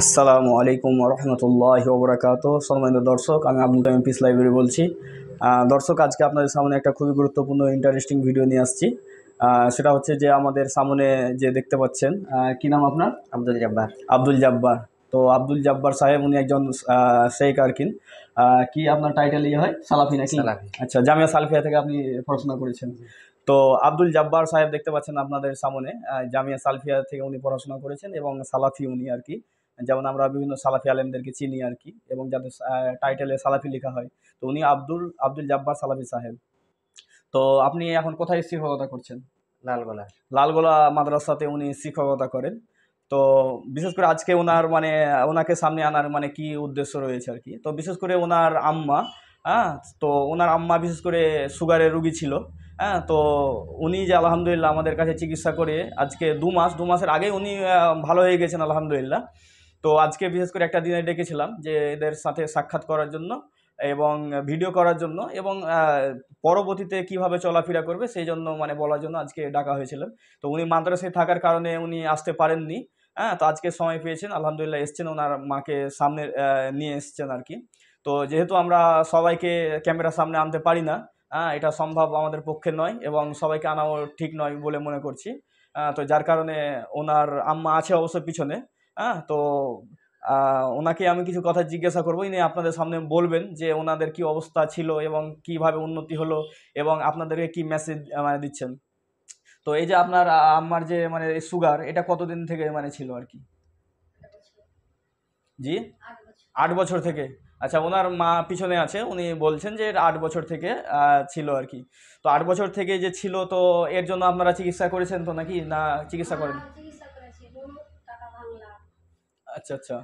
আসসালামু আলাইকুম রহমতুল্লাহ ওবরাকাত সম্মানিত দর্শক আমি আব্দুল কামিম পিস লাইব্রেরি বলছি। দর্শক আজকে আপনাদের সামনে একটা খুবই গুরুত্বপূর্ণ ইন্টারেস্টিং ভিডিও নিয়ে আসছি। সেটা হচ্ছে যে আমাদের সামনে যে দেখতে পাচ্ছেন কি নাম আপনার? আব্দুল জব্বার। আব্দুল জাব্বার। তো আব্দুল জাব্বার সাহেব উনি একজন শেখ আর কি কি আপনার টাইটেল ইয়ে হয়? সালাফি নাকি। আচ্ছা জামিয়া সালফিয়া থেকে আপনি পড়াশোনা করেছেন। তো আব্দুল জাব্বার সাহেব দেখতে পাচ্ছেন আপনাদের সামনে জামিয়া সালফিয়া থেকে উনি পড়াশোনা করেছেন এবং সালাফি উনি আর কি। যেমন আমরা বিভিন্ন সালাফি আলেমদেরকে চিনি আর কি এবং যাদের টাইটেলে সালাফি লেখা হয়। তো উনি আব্দুল আব্দুল জাব্বার সালাফি সাহেব। তো আপনি এখন কোথায় শিক্ষকতা করছেন? লালগোলা। লালগোলা মাদ্রাসাতে উনি শিক্ষকতা করেন। তো বিশেষ করে আজকে ওনার মানে ওনাকে সামনে আনার মানে কি উদ্দেশ্য রয়েছে আর কি? তো বিশেষ করে ওনার আম্মা হ্যাঁ তো ওনার আম্মা বিশেষ করে সুগারের রুগী ছিল। হ্যাঁ তো উনি যে আলহামদুলিল্লাহ আমাদের কাছে চিকিৎসা করে, আজকে দু মাস, দু মাসের আগে উনি ভালো হয়ে গেছেন আলহামদুলিল্লাহ। তো আজকে বিশেষ করে একটা দিনে ডেকেছিলাম যে এদের সাথে সাক্ষাৎ করার জন্য এবং ভিডিও করার জন্য এবং পরবর্তীতে কীভাবে চলাফেরা করবে সেই জন্য মানে বলার জন্য আজকে ডাকা হয়েছিল। তো উনি মাদ্রাসায় থাকার কারণে উনি আসতে পারেননি। হ্যাঁ তো আজকে সময় পেয়েছেন, আলহামদুলিল্লাহ এসছেন, ওনার মাকে সামনে নিয়ে এসছেন আর কি। তো যেহেতু আমরা সবাইকে ক্যামেরার সামনে আনতে পারি না হ্যাঁ এটা সম্ভব আমাদের পক্ষে নয় এবং সবাইকে আনাও ঠিক নয় বলে মনে করছি। তো যার কারণে ওনার আম্মা আছে অবশ্য পিছনে হ্যাঁ তো ওনাকে আমি কিছু কথা জিজ্ঞাসা করব। ইনি আপনাদের সামনে বলবেন যে ওনাদের কি অবস্থা ছিল এবং কীভাবে উন্নতি হলো এবং আপনাদেরকে কি মেসেজ মানে দিচ্ছেন। তো এই যে আপনার আম্মার যে মানে সুগার এটা কতদিন থেকে মানে ছিল আর কি? জি? আট বছর থেকে? আচ্ছা ওনার মা পিছনে আছে উনি বলছেন যে আট বছর থেকে ছিল আর কি। তো আট বছর থেকে যে ছিল তো এর জন্য আপনারা চিকিৎসা করেছেন তো নাকি? না চিকিৎসা করেন আচ্ছা আচ্ছা।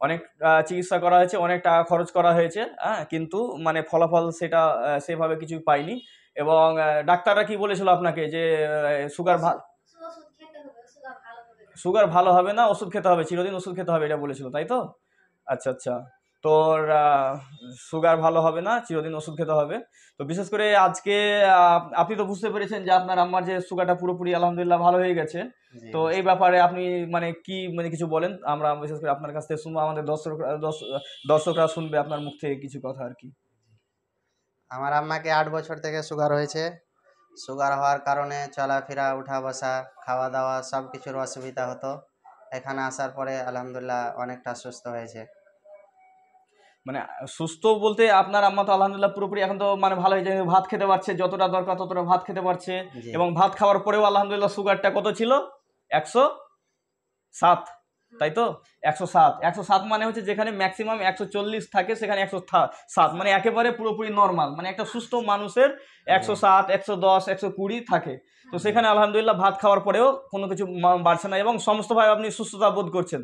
অনেক চিকিৎসা করা হয়েছে অনেক টাকা খরচ করা হয়েছে হ্যাঁ কিন্তু মানে ফলাফল সেটা সেভাবে কিছুই পাইনি। এবং ডাক্তাররা কি বলেছিল আপনাকে যে সুগার ভালো। সুগার ভালো হবে না ওষুধ খেতে হবে চিরদিন ওষুধ খেতে হবে এটা বলেছিল তাই তো? আচ্ছা আচ্ছা। তোর সুগার ভালো হবে না চিরদিন ওষুধ খেতে হবে। তো বিশেষ করে আজকে আপনি তো বুঝতে পেরেছেন যে আপনার আম্মার যে সুগারটা পুরোপুরি আলহামদুলিল্লাহ ভালো হয়ে গেছে। তো এই ব্যাপারে আপনি মানে কি মানে কিছু বলেন? আমরা বিশেষ করে আপনার কাছ থেকে শুনব আমাদের দর্শকরা দর্শ- দর্শকরা শুনবে আপনার মুখ থেকে কিছু কথা আর কি। আমার আম্মাকে আট বছর থেকে সুগার হয়েছে। সুগার হওয়ার কারণে চলাফেরা উঠা বসা খাওয়া দাওয়া সব কিছুর অসুবিধা হতো। এখানে আসার পরে আলহামদুলিল্লাহ অনেকটা সুস্থ হয়েছে। মানে সুস্থ বলতে আপনার আম্মা তো আলহামদুলিল্লাহ পুরোপুরি এখন তো মানে ভালো হয়ে যায় ভাত খেতে পারছে যতটা দরকার ততটা ভাত খেতে পারছে। এবং ভাত খাওয়ার পরেও আলহামদুলিল্লাহ সুগারটা কত ছিল? একশো সাত তাই তো? একশো সাত। একশো সাত মানে হচ্ছে যেখানে ম্যাক্সিমাম একশো চল্লিশ থাকে সেখানে একশো সাত। মানে একেবারে পুরোপুরি নর্মাল মানে একটা সুস্থ মানুষের একশো সাত একশো দশ একশো কুড়ি থাকে। তো সেখানে আলহামদুলিল্লাহ ভাত খাওয়ার পরেও কোনো কিছু বাড়ছে না এবং সমস্তভাবে আপনি সুস্থতা বোধ করছেন।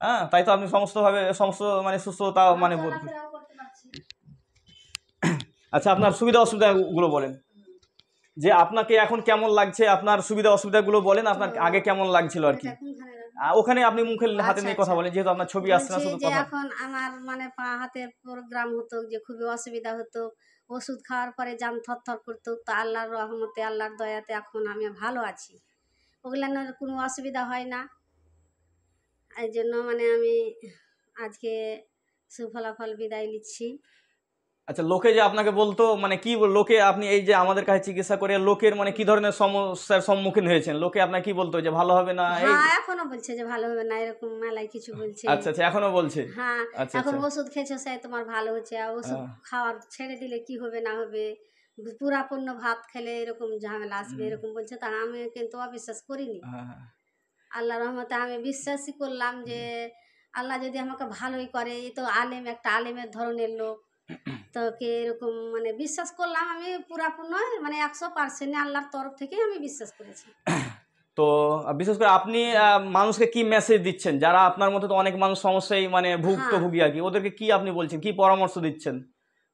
হ্যাঁ তাই তো আপনি সমস্তভাবে সমস্ত মানে সুস্থতা মানে আচ্ছা আপনার সুবিধা অসুবিধাগুলো বলেন। যে আপনাকে এখন কেমন লাগছে আপনার সুবিধা অসুবিধাগুলো বলেন আপনার আগে কেমন লাগছিল আর কি? আহ, ওখানে আপনি মুখে হাতে আচ্ছা, নিয়ে কথা আচ্ছা। বলেন যেহেতু আপনার ছবি আসছে না শুধু কথা। এখন আমার মানে পা হাতে প্রোগ্রাম হতো যে খুবই অসুবিধা হতো ওষুধ খাওয়ার পরে জান থরথর করতো তো আল্লাহর রহমতে আল্লাহর দয়াতে এখন আমি ভালো আছি। ওগুলানোর কোনো অসুবিধা হয় না। এই জন্য মানে আমি আজকে সুফলাফল বিদায় নিচ্ছি। আচ্ছা লোকে যে আপনাকে বলতো মানে কি লোকে আপনি এই যে আমাদের কাছে চিকিৎসা করে লোকের মানে কি ধরনের সমস্যার সম্মুখীন হয়েছেন? লোকে আপনাকে কি বলতো যে ভালো হবে না? হ্যাঁ এখনও বলছে যে ভালো হবে না এরকম মেলায় কিছু বলছে। আচ্ছা আচ্ছা এখনও বলছে? হ্যাঁ আচ্ছা এখন আচ্ছা। ওষুধ খেয়েছো সে তোমার ভালো হচ্ছে। আর ওষুধ হ্যাঁ। খাওয়ার ছেড়ে দিলে কি হবে না হবে? পুরাপূর্ণ ভাত খেলে এরকম ঝামেলা আসবে এরকম বলছে তা আমি কিন্তু অবিশ্বাস করিনি। হ্যাঁ, হ্যাঁ। আল্লাহ রহমতে আমি বিশ্বাসই করলাম যে আল্লাহ যদি আমাকে ভালোই করে এই তো আলেম একটা আলেমের ধরনের লোক। তো কে এরকম মানে বিশ্বাস করলাম আমি পুরাপূর্ণ মানে একশো পার্সেন্ট আল্লাহর তরফ থেকে আমি বিশ্বাস করেছি। তো বিশেষ করে আপনি মানুষকে কি মেসেজ দিচ্ছেন? যারা আপনার মতো তো অনেক মানুষ সমস্যায় মানে ভুক্তভোগী আর কি ওদেরকে কি আপনি বলছেন? কি পরামর্শ দিচ্ছেন?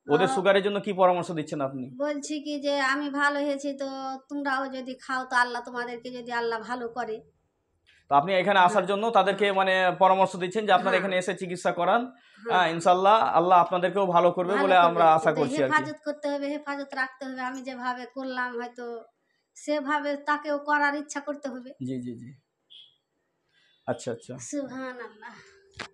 ওদের সুগারের জন্য কি পরামর্শ দিচ্ছেন আপনি? বলছি কি যে আমি ভালো হয়েছি তো তোমরাও যদি খাও তো আল্লাহ তোমাদেরকে যদি আল্লাহ ভালো করে। তো আপনি এখানে আসার জন্য তাদেরকে মানে পরামর্শ দিচ্ছেন যে আপনারা হ্যাঁ। এখানে এসে চিকিৎসা করান। হ্যাঁ। হ্যাঁ ইনশাল্লাহ আল্লাহ আপনাদেরকেও ভালো করবে বলে আমরা আশা করছি হেফাজত করতে হবে হেফাজত রাখতে হবে। আমি যেভাবে করলাম হয়তো সেভাবে তাকেও করার ইচ্ছা করতে হবে। জি জি জি। আচ্ছা আচ্ছা। সুহান আল্লাহ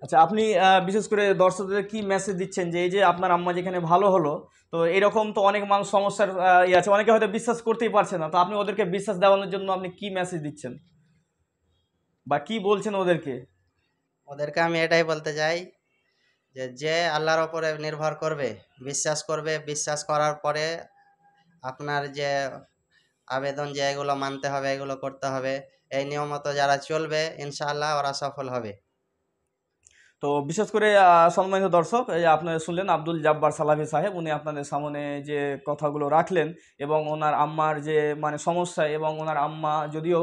আচ্ছা আপনি বিশেষ করে দর্শকদের কি মেসেজ দিচ্ছেন যে এই যে আপনার আম্মা যেখানে ভালো হলো তো এরকম তো অনেক মানুষ সমস্যার ইয়ে আছে। অনেকে হয়তো বিশ্বাস করতেই পারছে না। তো আপনি ওদেরকে বিশ্বাস দেওয়ানোর জন্য আপনি কি মেসেজ দিচ্ছেন? বা কি বলছেন ওদেরকে? ওদেরকে আমি এটাই বলতে চাই যে যে আল্লাহর ওপরে নির্ভর করবে, বিশ্বাস করবে, বিশ্বাস করার পরে আপনার যে আবেদন যে এগুলো মানতে হবে, এগুলো করতে হবে, এই নিয়ম মতো যারা চলবে, ইনশাআল্লাহ ওরা সফল হবে। তো বিশেষ করে সম্মানিত দর্শক, এই আপনারা শুনলেন আব্দুল জাব্বার সালাফি সাহেব। উনি আপনাদের সামনে যে কথাগুলো রাখলেন এবং ওনার আম্মার যে মানে সমস্যা এবং ওনার আম্মা যদিও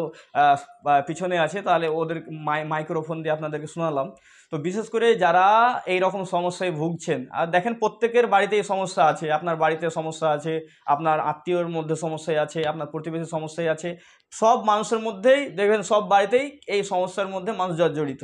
পিছনে আছে, তাহলে ওদের মাই, মাইক্রোফোন দিয়ে আপনাদেরকে শোনালাম। তো বিশেষ করে যারা এই রকম সমস্যায় ভুগছেন, আর দেখেন প্রত্যেকের বাড়িতেই সমস্যা আছে। আপনার বাড়িতে সমস্যা আছে, আপনার আত্মীয়র মধ্যে সমস্যায় আছে, আপনার প্রতিবেশীর সমস্যায় আছে। সব মানুষের মধ্যেই, দেখবেন সব বাড়িতেই এই সমস্যার মধ্যে মানুষ জর্জরিত।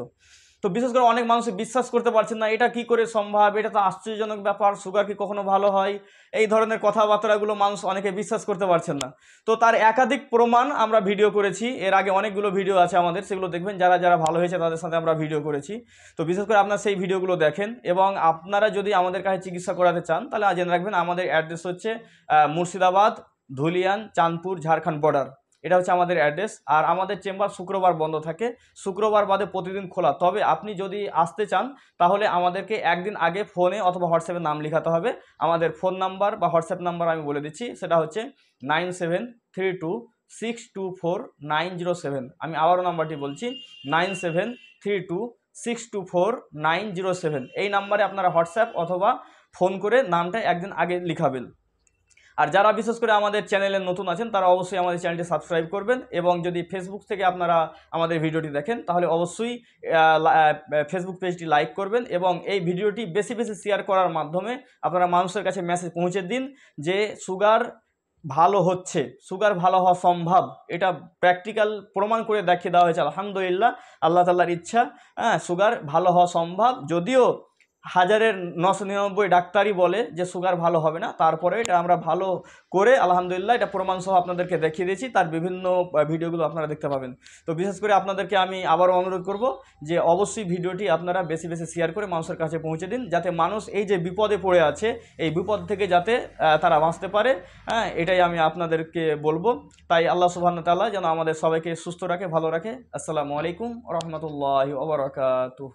তো বিশেষ করে অনেক মানুষ বিশ্বাস করতে পারছেন না, এটা কি করে সম্ভব? এটা তো আশ্চর্যজনক ব্যাপার সুগার কি কখনো ভালো হয়? এই ধরনের কথাবার্তাগুলো মানুষ অনেকে বিশ্বাস করতে পারছেন না। তো তার একাধিক প্রমাণ আমরা ভিডিও করেছি, এর আগে অনেকগুলো ভিডিও আছে আমাদের, সেগুলো দেখবেন, যারা যারা ভালো হয়েছে তাদের সাথে আমরা ভিডিও করেছি। তো বিশেষ করে আপনারা সেই ভিডিওগুলো দেখেন এবং আপনারা যদি আমাদের কাছে চিকিৎসা করাতে চান, তাহলে জেনে রাখবেন আমাদের অ্যাড্রেস হচ্ছে মুর্শিদাবাদ, ধুলিয়ান, চাঁদপুর, ঝাড়খণ্ড বর্ডার। এটা হচ্ছে আমাদের অ্যাড্রেস। আর আমাদের চেম্বার শুক্রবার বন্ধ থাকে। শুক্রবার বাদে প্রতিদিন খোলা। তবে আপনি যদি আসতে চান, তাহলে আমাদেরকে একদিন আগে ফোনে অথবা হোয়াটসঅ্যাপে নাম লেখাতে হবে। আমাদের ফোন নাম্বার বা হোয়াটসঅ্যাপ নাম্বার আমি বলে দিচ্ছি। সেটা হচ্ছে nine seven three two six two four nine zero seven. আমি আবারও নাম্বারটি বলছি, nine seven three two six two four nine zero seven. এই নাম্বারে আপনারা হোয়াটসঅ্যাপ অথবা ফোন করে নামটা একদিন আগে লিখাবেন। আর যারা বিশেষ করে আমাদের চ্যানেলে নতুন আছেন, তারা অবশ্যই আমাদের চ্যানেলটি সাবস্ক্রাইব করবেন এবং যদি ফেসবুক থেকে আপনারা আমাদের ভিডিওটি দেখেন, তাহলে অবশ্যই ফেসবুক পেজটি লাইক করবেন এবং এই ভিডিওটি বেশি বেশি শেয়ার করার মাধ্যমে আপনারা মানুষের কাছে মেসেজ পৌঁছে দিন যে সুগার ভালো হচ্ছে সুগার ভালো হওয়া সম্ভব। এটা প্র্যাকটিক্যাল প্রমাণ করে দেখিয়ে দেওয়া হয়েছে, আলহামদুলিল্লাহ। আল্লাহ তাল্লাহর ইচ্ছা হ্যাঁ সুগার ভালো হওয়া সম্ভব। যদিও হাজারের নশো নিরানব্বই ডাক্তারই বলে যে সুগার ভালো হবে না। তারপরে এটা আমরা ভালো করে, আলহামদুলিল্লাহ, এটা প্রমাণ সহ আপনাদেরকে দেখিয়ে দিয়েছি। তার বিভিন্ন ভিডিওগুলো আপনারা দেখতে পাবেন। তো বিশেষ করে আপনাদেরকে আমি আবারও অনুরোধ করব যে অবশ্যই ভিডিওটি আপনারা বেশি বেশি শেয়ার করে মানুষের কাছে পৌঁছে দিন, যাতে মানুষ এই যে বিপদে পড়ে আছে, এই বিপদ থেকে যাতে তারা বাঁচতে পারে। হ্যাঁ এটাই আমি আপনাদেরকে বলব। তাই আল্লাহ সুবহান তাআলা যেন আমাদের সবাইকে সুস্থ রাখে, ভালো রাখে। আসসালামু আলাইকুম রহমতুল্লাহ ওবরাকাতুহ